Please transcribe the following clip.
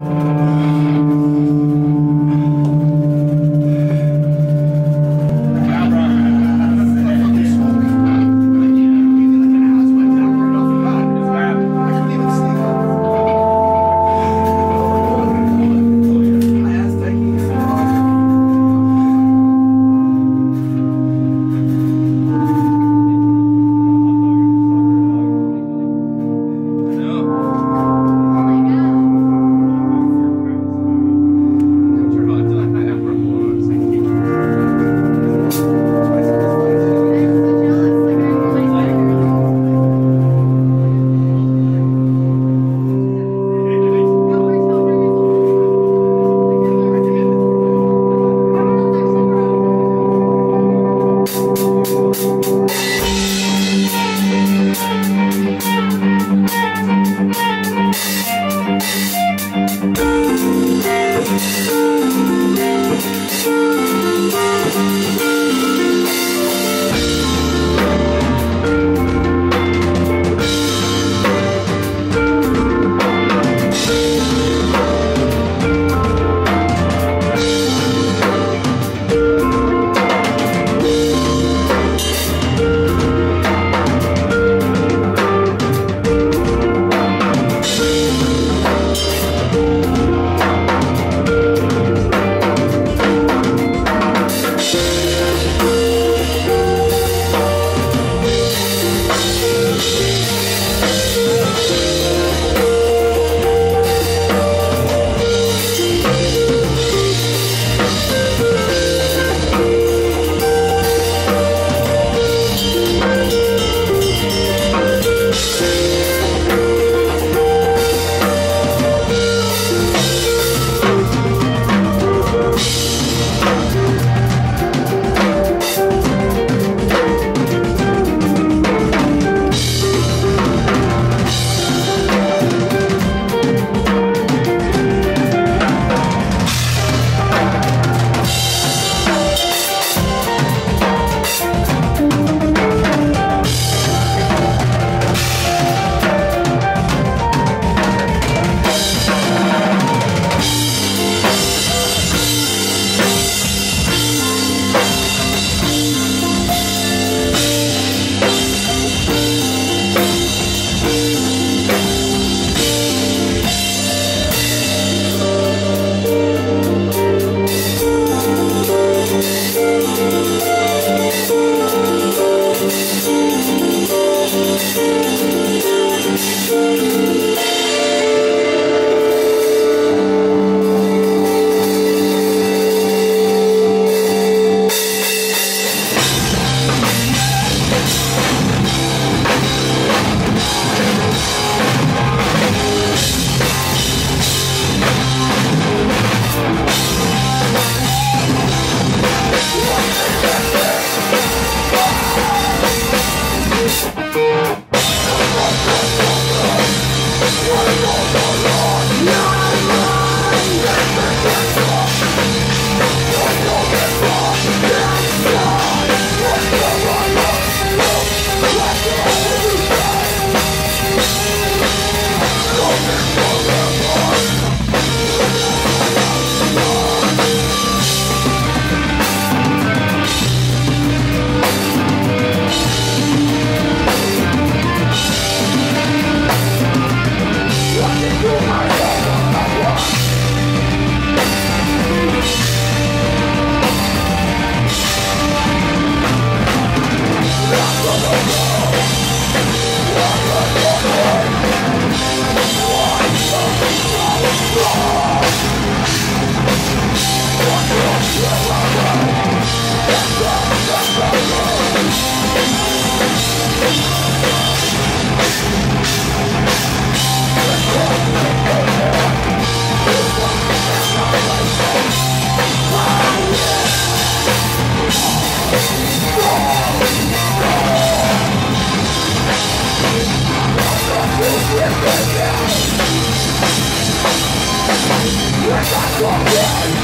Thank Deus. Fuck